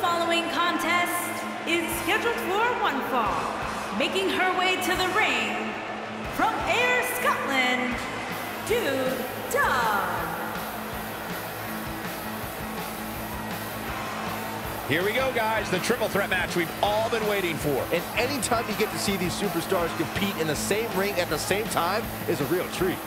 following contest is scheduled for one fall. Making her way to the ring from Ayr Scotland, Dude Dog. Here we go, guys. The triple threat match we've all been waiting for. And anytime you get to see these superstars compete in the same ring at the same time is a real treat.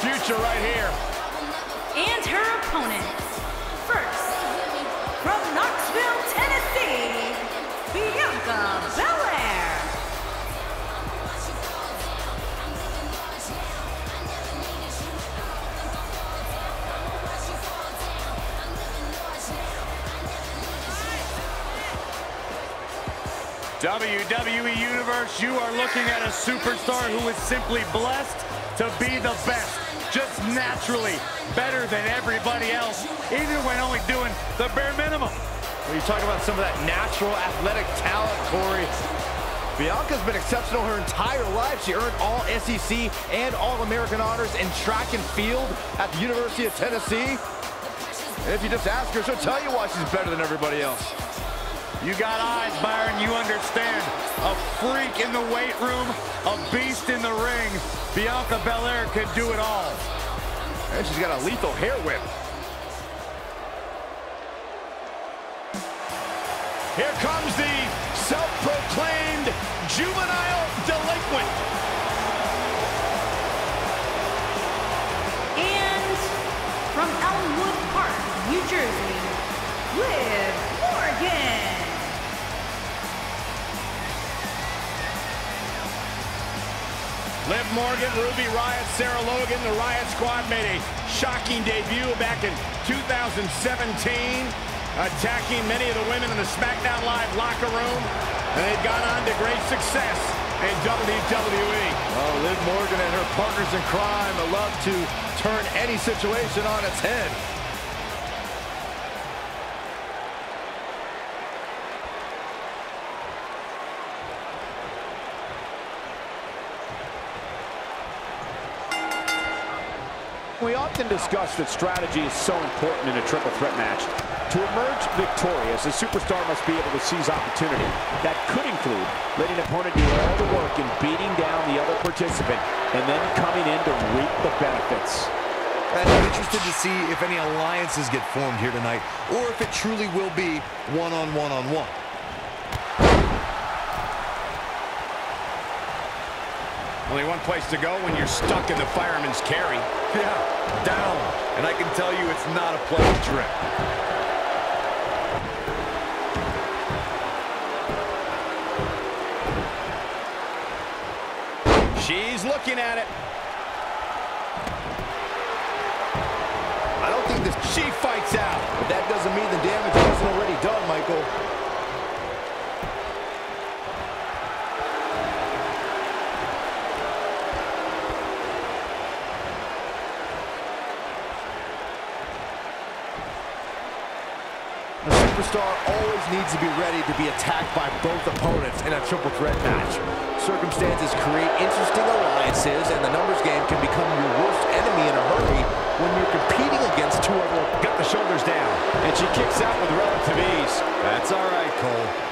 Future right here. And her opponent. First, from Knoxville, Tennessee, Bianca Belair. WWE Universe, you are looking at a superstar who is simply blessed to be the best. Just naturally better than everybody else, even when only doing the bare minimum. When you talk about some of that natural athletic talent, Corey, Bianca's been exceptional her entire life. She earned all SEC and All-American honors in track and field at the University of Tennessee. And if you just ask her, she'll tell you why she's better than everybody else. You got eyes, Byron. You understand. A freak in the weight room, a beast in the ring. Bianca Belair could do it all. And she's got a lethal hair whip. Here comes the self-proclaimed juvenile Liv Morgan, Ruby Riott, Sarah Logan, the Riot Squad made a shocking debut back in 2017, attacking many of the women in the SmackDown Live locker room, and they've gone on to great success in WWE. Oh, Liv Morgan and her partners in crime love to turn any situation on its head. We often discuss that strategy is so important in a triple threat match. To emerge victorious, a superstar must be able to seize opportunity. That could include letting an opponent do all the work in beating down the other participant and then coming in to reap the benefits. And I'm interested to see if any alliances get formed here tonight or if it truly will be one-on-one-on-one. Only one place to go when you're stuck in the fireman's carry. Yeah, down. And I can tell you it's not a pleasant trip. She's looking at it. I don't think this... She fights out. But that doesn't mean the damage wasn't already done, Michael. A superstar always needs to be ready to be attacked by both opponents in a triple threat match. Circumstances create interesting alliances, and the numbers game can become your worst enemy in a hurry when you're competing against two other... Got the shoulders down. And she kicks out with relative ease. That's all right, Cole.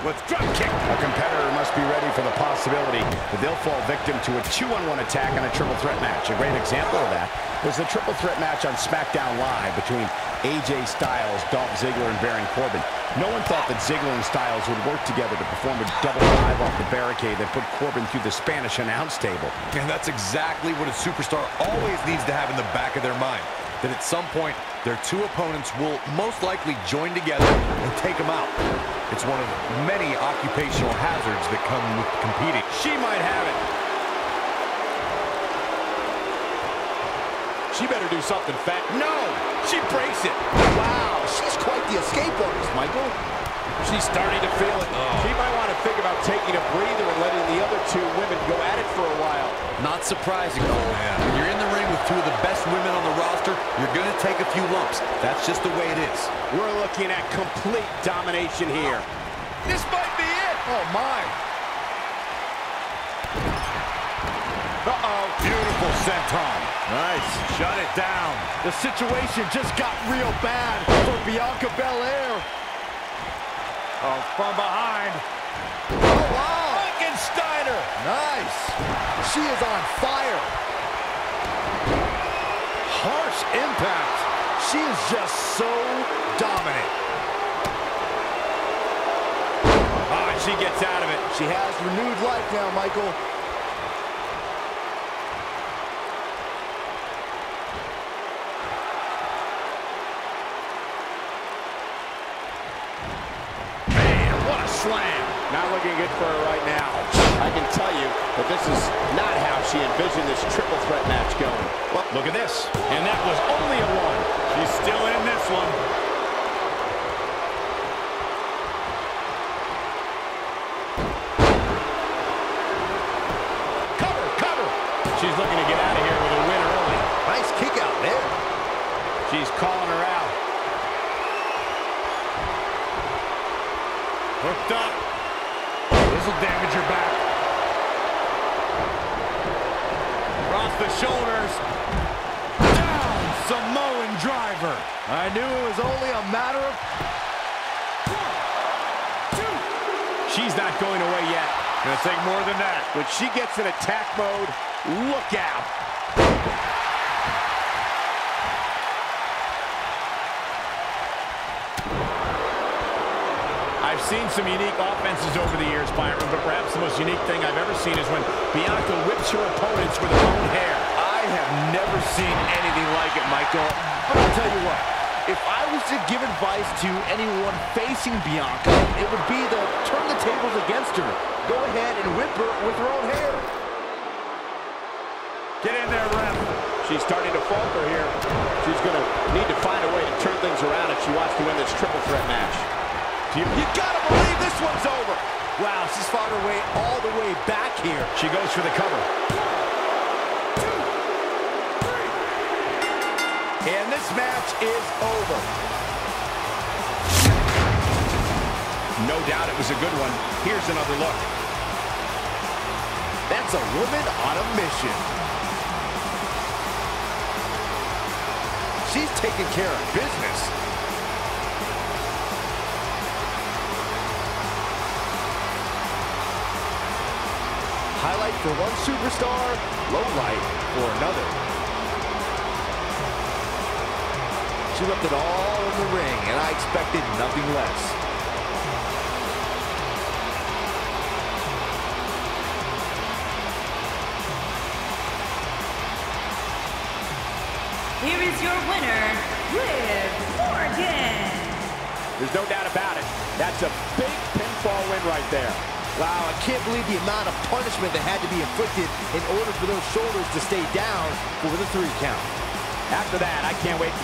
This drop kick. A competitor must be ready for the possibility that they'll fall victim to a two-on-one attack on a triple threat match. A great example of that was the triple threat match on SmackDown Live between AJ Styles, Dolph Ziggler, and Baron Corbin. No one thought that Ziggler and Styles would work together to perform a double dive off the barricade that put Corbin through the Spanish announce table. And that's exactly what a superstar always needs to have in the back of their mind. that at some point their two opponents will most likely join together and take them out. It's one of many occupational hazards that come with competing. She might have it. She better do something fat. No, she breaks it. Wow, she's quite the escape artist, Michael. She's starting to feel it. Oh. She might want to think about taking a breather and letting the other two women go at it for a while. Not surprising, Cole. Oh, when you're in the ring with two of the best women on the roster, you're going to take a few lumps. That's just the way it is. We're looking at complete domination here. This might be it. Oh, my. Uh-oh. Beautiful senton. Nice. Shut it down. The situation just got real bad for Bianca Belair. Oh, from behind. Oh, wow. Frankensteiner. Nice. She is on fire. Harsh impact. She is just so dominant. Ah, she gets out of it. She has renewed life now, Michael. Man, what a slam. Not looking good for her right now. I can tell you that this is not how she envisioned this triple threat match going. Well, look at this. And that was only a one. She's still in this one. Cover, cover. She's looking to get out of here with a win early. Nice kick out there. She's calling her I knew it was only a matter of... She's not going away yet. Gonna take more than that. When she gets in attack mode, look out. I've seen some unique offenses over the years, Byron, but perhaps the most unique thing I've ever seen is when Bianca whips her opponents with her own hair. I have never seen anything like it, Michael. But I'll tell you what, if I was to give advice to anyone facing Bianca, it would be to turn the tables against her. Go ahead and whip her with her own hair. Get in there, ref. She's starting to falter here. She's gonna need to find a way to turn things around if she wants to win this triple threat match. You, you gotta believe this one's over. Wow, she's fought her way all the way back here. She goes for the cover. And this match is over. No doubt it was a good one. Here's another look. That's a woman on a mission. She's taking care of business. Highlight for one superstar, low light for another. She left it all in the ring, and I expected nothing less. Here is your winner, Liv Morgan. There's no doubt about it. That's a big pinfall win right there. Wow, I can't believe the amount of punishment that had to be inflicted in order for those shoulders to stay down for the three count. After that, I can't wait